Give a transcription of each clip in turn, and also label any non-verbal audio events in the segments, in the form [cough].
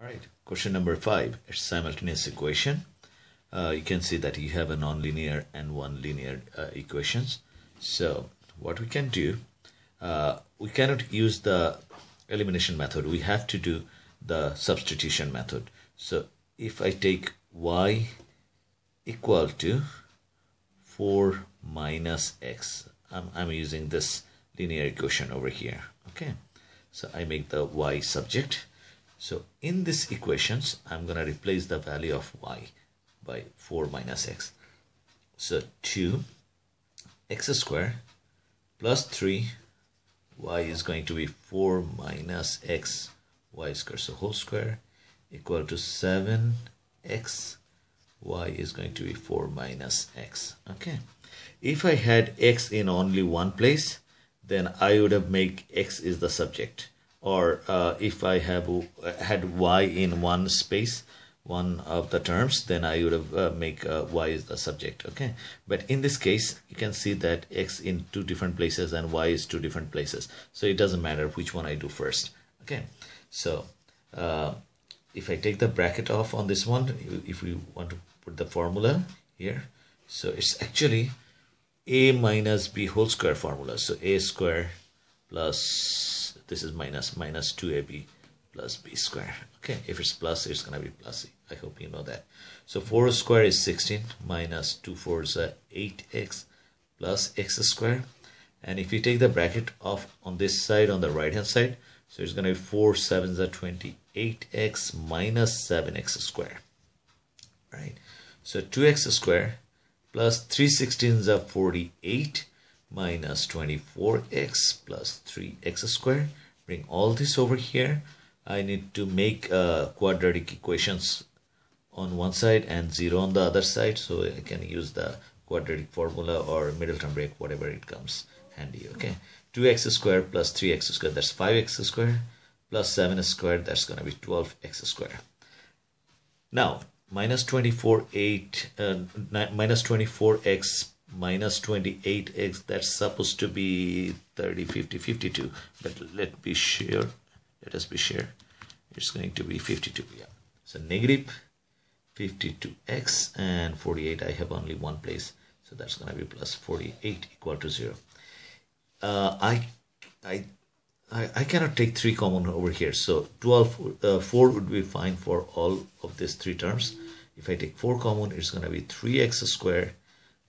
All right, question number five, simultaneous equation. Uh, you can see that you have a nonlinear and one linear uh, equations. So what we can do, uh, we cannot use the elimination method. We have to do the substitution method. So if I take y equal to 4 minus x, I'm, I'm using this linear equation over here. Okay, so I make the y subject so in this equations, I'm going to replace the value of y by 4 minus x. So 2 x square plus 3 y is going to be 4 minus x y square. So whole square equal to 7 x y is going to be 4 minus x. Okay. If I had x in only one place then I would have made x is the subject or uh, if I have had y in one space one of the terms then I would have uh, make uh, y is the subject okay? But in this case you can see that x in two different places and y is two different places. So it doesn't matter which one I do first okay? So uh, if I take the bracket off on this one if we want to put the formula here so it's actually a minus b whole square formula. So a square plus this is minus minus 2ab plus b square. Okay if it's plus it's gonna be plus c. I hope you know that. So 4 square is 16 minus 2 4 is uh, 8x plus x square. And if you take the bracket off on this side on the right hand side so it's gonna be 4 7 is uh, 28x minus 7x square. Right? So 2x square plus 3 16s are uh, 48 minus 24x plus 3x squared. Bring all this over here. I need to make uh, quadratic equations on one side and 0 on the other side. So I can use the quadratic formula or middle term break, whatever it comes handy. Okay. 2x squared plus 3x squared, that's 5x squared, plus 7 squared, that's going to be 12x squared. Now, minus 24, 8, uh, minus 24x minus 28x that's supposed to be 30 50 52 but let be sure let us be sure it's going to be 52 yeah. So negative 52x and 48 I have only one place. So that's going to be plus 48 equal to 0 uh, I I I, cannot take 3 common over here. So 12 uh, 4 would be fine for all of these three terms. If I take 4 common it's going to be 3x squared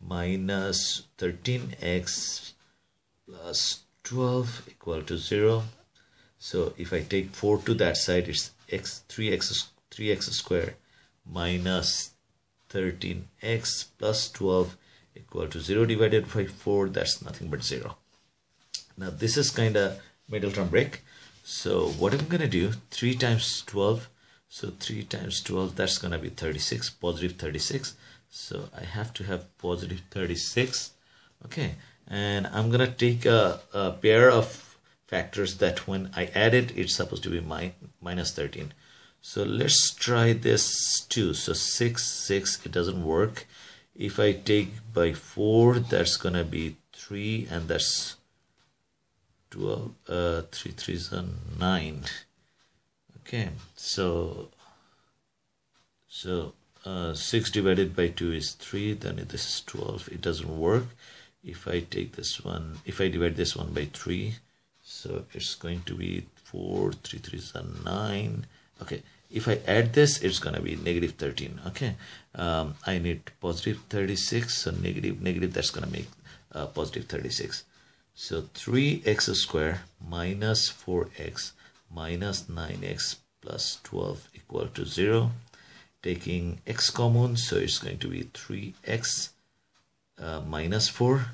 minus 13x plus 12 equal to 0 so if I take 4 to that side it's x 3x 3x squared minus 13x plus 12 equal to 0 divided by 4 that's nothing but 0 now this is kind of middle term break. So what I'm gonna do 3 times 12 so 3 times 12 that's gonna be 36 positive 36 so I have to have positive 36 okay. And I'm gonna take a, a pair of factors that when I add it it's supposed to be my, minus 13 so let's try this too so 6 6 it doesn't work. If I take by 4 that's gonna be 3 and that's 12 uh 3 3 is 9 okay. So so uh, 6 divided by 2 is 3 then this is 12 it doesn't work. If I take this one if I divide this one by 3 so it's going to be 4 3 3 is 9 okay if I add this it's gonna be negative 13 okay um, I need positive 36 so negative negative that's gonna make uh, positive 36 so 3x square minus 4x minus 9x plus 12 equal to 0 taking x common so it's going to be 3x uh, minus 4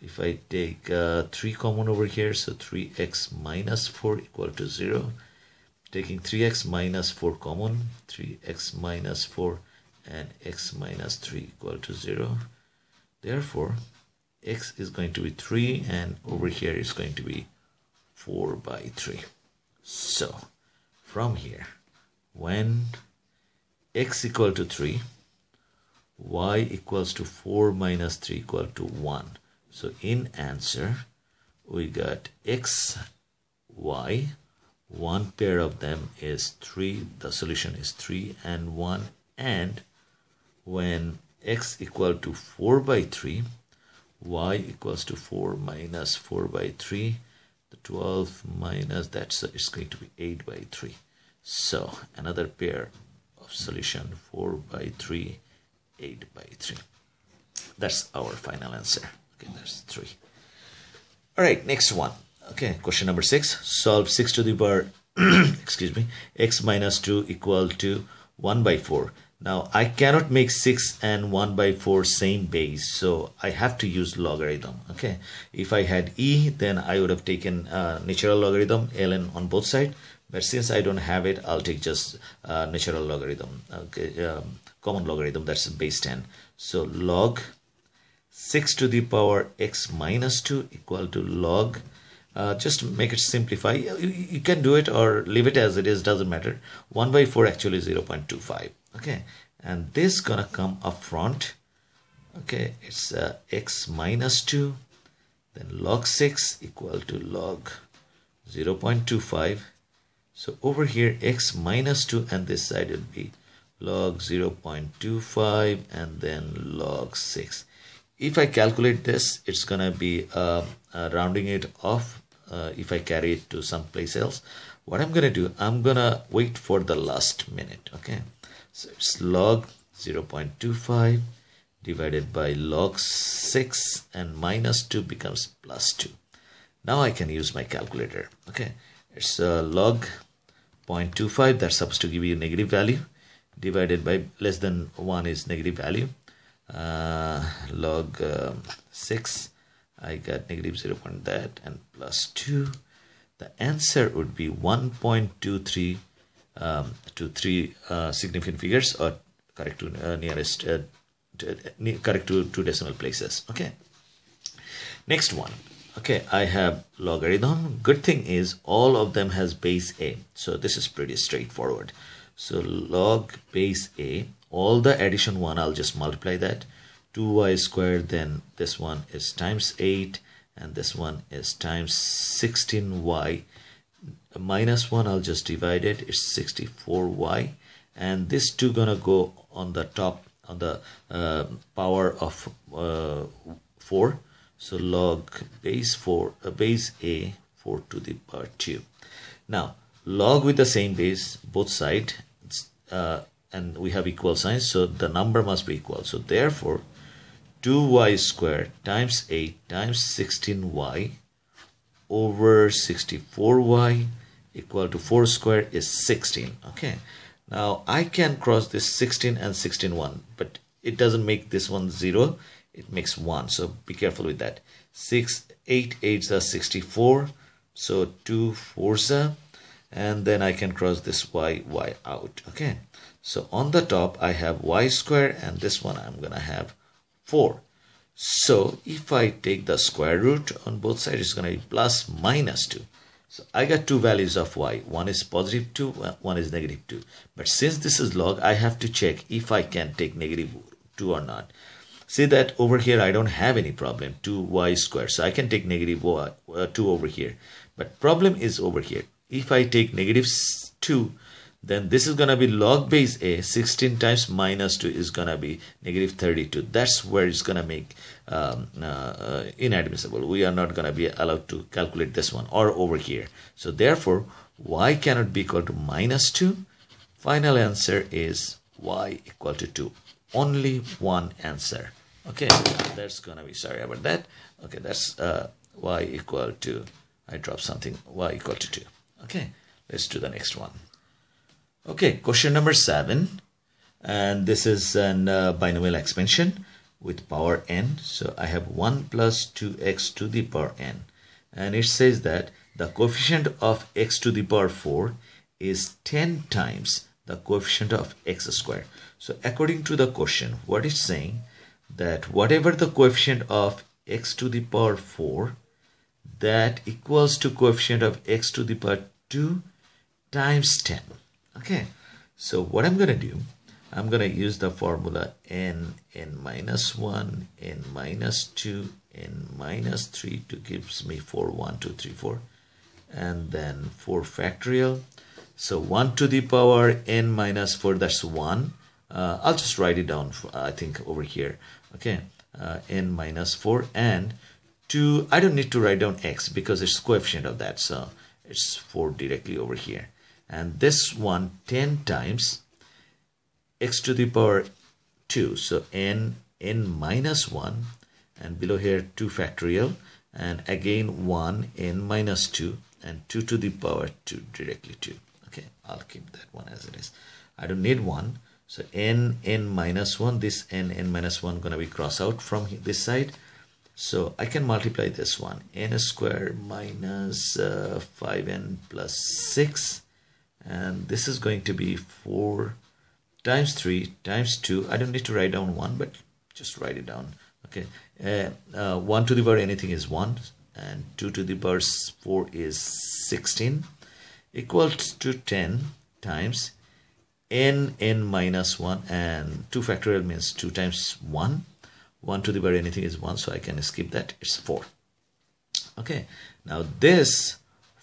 if I take uh, 3 common over here so 3x minus 4 equal to 0 taking 3x minus 4 common 3x minus 4 and x minus 3 equal to 0 therefore x is going to be 3 and over here is going to be 4 by 3 so from here when x equal to 3 y equals to 4 minus 3 equal to 1 so in answer we got x y. One pair of them is 3 the solution is 3 and 1 and when x equal to 4 by 3 y equals to 4 minus 4 by 3 the 12 minus that's it's going to be 8 by 3 so another pair solution 4 by 3 8 by 3 that's our final answer. Okay that's 3 all right next one. Okay question number 6 solve 6 to the power [clears throat] excuse me x minus 2 equal to 1 by 4 now I cannot make 6 and 1 by 4 same base so I have to use logarithm okay? If I had e then I would have taken uh, natural logarithm ln on both sides but since I don't have it I'll take just uh, natural logarithm okay um, common logarithm that's base 10 so log 6 to the power x minus 2 equal to log uh, just make it simplify. You, you, can do it or leave it as it is doesn't matter. 1 by 4 actually 0 0.25 okay? And this gonna come up front okay? It's uh, x minus 2 then log 6 equal to log 0 0.25 so over here x minus 2 and this side will be log 0 0.25 and then log 6 if I calculate this it's gonna be uh, uh, rounding it off uh, if I carry it to some place else what I'm gonna do I'm gonna wait for the last minute okay so it's log 0.25 divided by log 6 and minus 2 becomes plus 2. Now I can use my calculator. Okay, it's uh, log 0.25 that's supposed to give you a negative value divided by less than 1 is negative value. Uh, log um, 6 I got negative 0. that and plus 2. The answer would be 1.23 um, to three uh, significant figures or correct to uh, nearest uh, to, uh, correct to two decimal places okay next one okay i have logarithm. Good thing is all of them has base a. So this is pretty straightforward. So log base a all the addition one i'll just multiply that. 2y squared then this one is times 8 and this one is times 16y minus 1 I'll just divide it. It's 64y and this 2 gonna go on the top on the uh, power of uh, 4 so log base 4 uh, base a 4 to the power 2 now log with the same base both side uh, and we have equal signs so the number must be equal. So therefore 2y squared times 8 times 16y over 64y equal to 4 square is 16 okay. Now I can cross this 16 and 16 1 but it doesn't make this one 0 it makes 1 so be careful with that. 6 8 8 are 64 so 2 4s are and then I can cross this y y out. Okay. So on the top I have y square and this one I'm gonna have 4 so if I take the square root on both sides it's gonna be plus minus 2 so I got two values of y. One is positive 2, uh, one is negative 2. But since this is log, I have to check if I can take negative 2 or not. See that over here I don't have any problem, 2y squared. So I can take negative uh, 2 over here. But problem is over here. If I take negative 2, then this is going to be log base a 16 times minus 2 is going to be negative 32 that's where it's going to make um, uh, uh, inadmissible. We are not going to be allowed to calculate this one or over here. So therefore y cannot be equal to minus 2 final answer is y equal to 2 only one answer okay that's gonna be sorry about that okay that's uh, y equal to I dropped something y equal to 2 okay let's do the next one Okay, question number seven. And this is an uh, binomial expansion with power n. So I have 1 plus 2x to the power n. And it says that the coefficient of x to the power 4 is 10 times the coefficient of x squared. So according to the question, what it's saying that whatever the coefficient of x to the power 4 that equals to coefficient of x to the power 2 times 10 okay so what I'm gonna do I'm gonna use the formula n n minus 1 n minus 2 n minus 3 to gives me 4 1 2 3 4 and then 4 factorial. So 1 to the power n minus 4 that's 1 uh, I'll just write it down I think over here. Okay uh, n minus 4 and 2 I don't need to write down x because it's coefficient of that so it's 4 directly over here. And this one 10 times x to the power 2 so n n minus 1 and below here 2 factorial and again 1 n minus 2 and 2 to the power 2 directly 2 okay I'll keep that one as it is. I don't need 1 so n n minus 1 this n n minus 1 gonna be cross out from this side. So I can multiply this one. n square minus uh, 5n plus 6 and this is going to be 4 times 3 times 2 I don't need to write down 1 but just write it down. Okay. Uh, uh, 1 to the power anything is 1 and 2 to the power 4 is 16 equals to 10 times n n minus 1 and 2 factorial means 2 times 1 1 to the power anything is 1 so I can skip that. It's 4 okay. Now this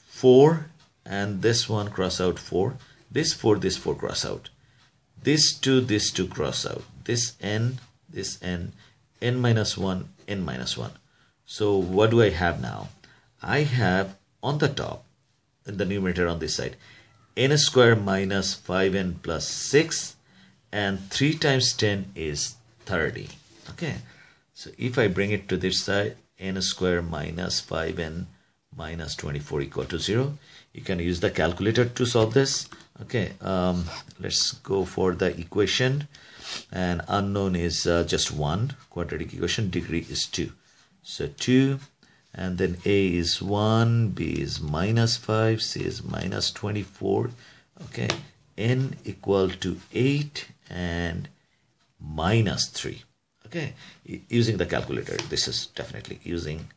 4 and this one cross out 4 this 4 this 4 cross out. This 2 this 2 cross out. This n this n. n minus 1 n minus 1 so what do I have now? I have on the top in the numerator on this side n square minus 5n plus 6 and 3 times 10 is 30 okay. So if I bring it to this side n square minus 5n minus 24 equal to 0 you can use the calculator to solve this. Okay um, let's go for the equation. And unknown is uh, just 1 quadratic equation degree is 2 so 2 and then a is 1 b is minus 5 c is minus 24 okay. N equal to 8 and minus 3 okay. Using the calculator this is definitely using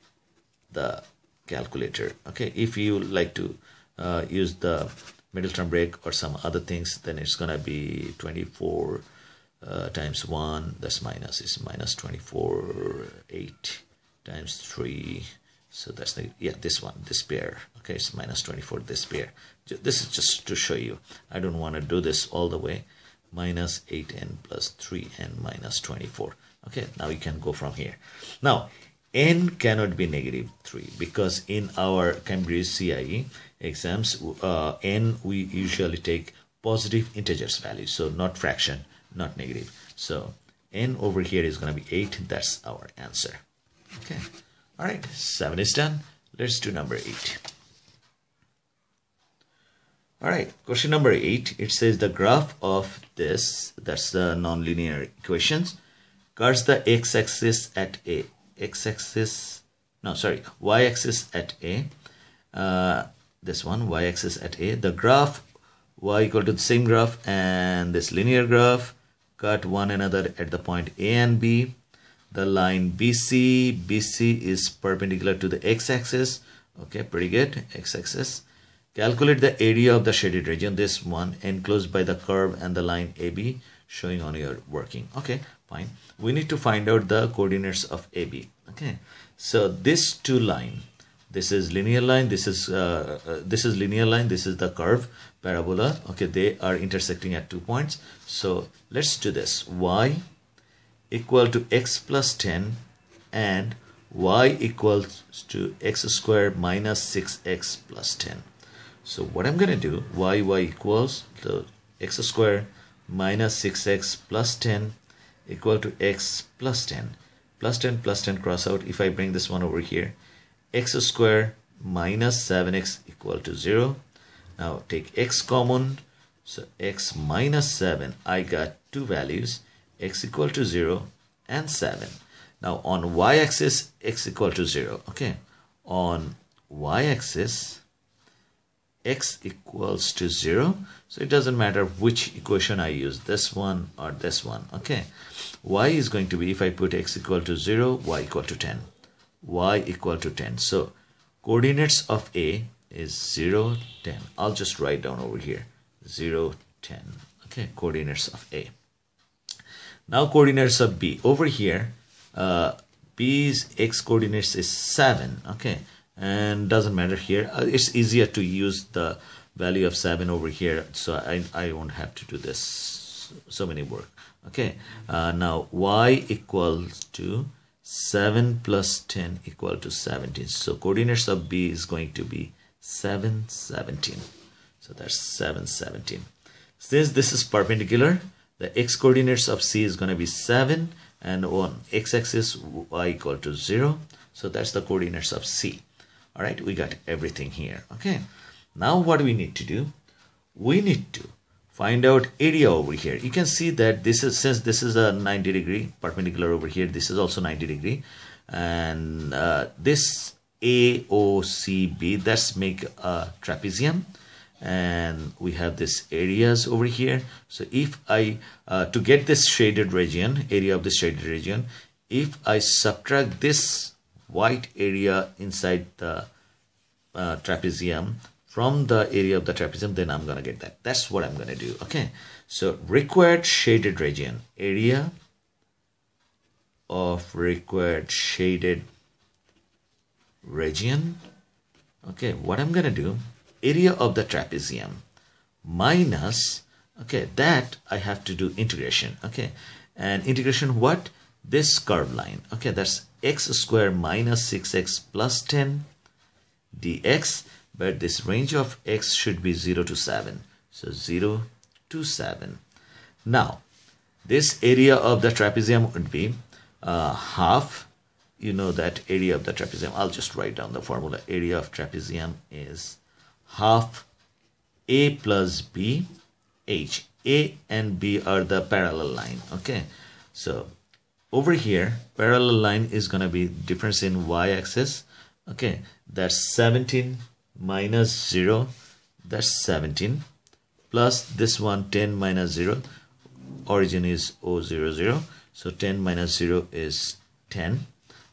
the calculator. Okay. If you like to uh, use the middle term break or some other things then it's gonna be 24 uh, times 1 that's minus is minus 24 8 times 3 so that's the yeah this one this pair. Okay it's minus 24 this pair. This is just to show you. I don't want to do this all the way. Minus 8n plus 3n minus 24 okay now you can go from here. Now n cannot be negative 3 because in our Cambridge CIE exams uh, n we usually take positive integers value so not fraction not negative. So n over here is going to be 8 that's our answer. Okay all right 7 is done. Let's do number 8 all right question number 8 it says the graph of this that's the nonlinear equations curves the x-axis at a x-axis no sorry y-axis at a uh, this one y-axis at a. The graph y equal to the same graph and this linear graph cut one another at the point a and b the line bc bc is perpendicular to the x-axis. Okay pretty good. X-axis. Calculate the area of the shaded region this one enclosed by the curve and the line ab showing on your working. Okay fine. We need to find out the coordinates of AB okay so this two line this is linear line this is uh, uh, this is linear line this is the curve parabola. Okay they are intersecting at two points. So let's do this. Y equal to x plus 10 and y equals to x squared minus 6x plus 10 so what I'm gonna do y y equals the x squared minus 6x plus 10 equal to x plus 10 plus 10 plus 10 cross out. If I bring this one over here x square minus 7x equal to 0 now take x common. So x minus 7 I got two values x equal to 0 and 7 now on y-axis x equal to 0 okay? On y-axis x equals to 0 so it doesn't matter which equation I use this one or this one okay? Y is going to be if I put x equal to 0 y equal to 10 y equal to 10 so coordinates of a is 0 10 I'll just write down over here 0 10 okay? Coordinates of a now coordinates of b. Over here uh, b's x coordinates is 7 okay. And doesn't matter here. Uh, it's easier to use the value of 7 over here so I, I won't have to do this so many work. Okay. Uh, now y equals to 7 plus 10 equal to 17 so coordinates of b is going to be 7 17 so that's 7 17 since this is perpendicular the x coordinates of c is going to be 7 and on x-axis y equal to 0 so that's the coordinates of c. All right we got everything here. Okay now what do we need to do? We need to find out area over here. You can see that this is since this is a 90 degree perpendicular over here this is also 90 degree. And uh, this AOCB that's make a trapezium and we have this areas over here. So if I uh, to get this shaded region area of the shaded region if I subtract this white area inside the uh, trapezium from the area of the trapezium then I'm gonna get that. That's what I'm gonna do okay? So required shaded region area of required shaded region. Okay what I'm gonna do area of the trapezium minus okay that I have to do integration okay. And integration what? This curve line okay that's x square minus 6x plus 10 dx but this range of x should be 0 to 7 so 0 to 7 now this area of the trapezium would be uh, half. You know that area of the trapezium. I'll just write down the formula. Area of trapezium is half a plus b h. A and b are the parallel line okay? So over here parallel line is going to be difference in y-axis okay? That's 17 minus 0 that's 17 plus this one 10 minus 0 origin is 000 0 so 10 minus 0 is 10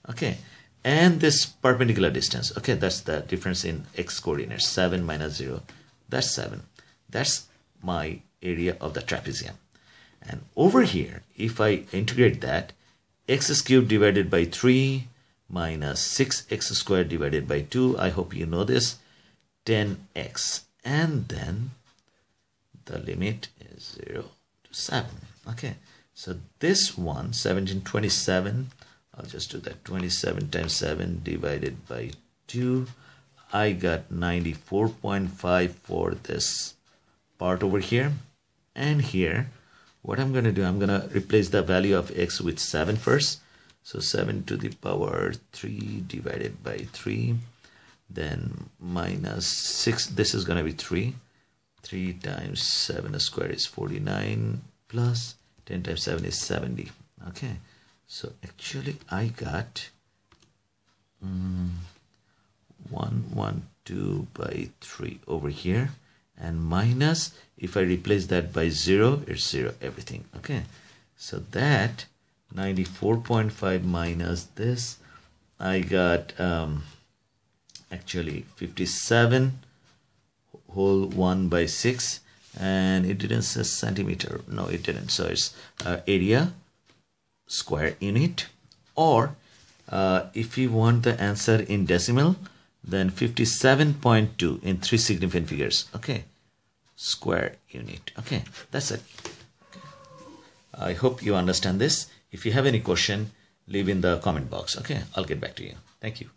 okay and this perpendicular distance. Okay that's the difference in x coordinates 7 minus 0 that's 7 that's my area of the trapezium. And over here if I integrate that x cubed divided by 3 minus 6x squared divided by 2 I hope you know this 10x and then the limit is 0 to 7 okay so this one 1727 I'll just do that. 27 times 7 divided by 2 I got 94.5 for this part over here. And here what I'm gonna do I'm gonna replace the value of x with 7 first. So 7 to the power 3 divided by 3 then minus 6 this is gonna be 3 3 times 7 square is 49 plus 10 times 7 is 70 okay so actually I got um, 1 1 2 by 3 over here and minus if I replace that by 0 it's 0 everything. Okay. So that 94.5 minus this I got um, actually 57 whole 1 by 6 and it didn't say centimeter. No it didn't. So it's uh, area square unit or uh, if you want the answer in decimal then 57.2 in three significant figures. Okay. Square unit. Okay. That's it. Okay. i hope you understand this. If you have any question leave in the comment box. Okay. I'll get back to you. Thank you.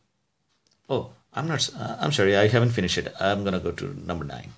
Oh i'm not uh, i'm sorry. I haven't finished it. I'm gonna go to number nine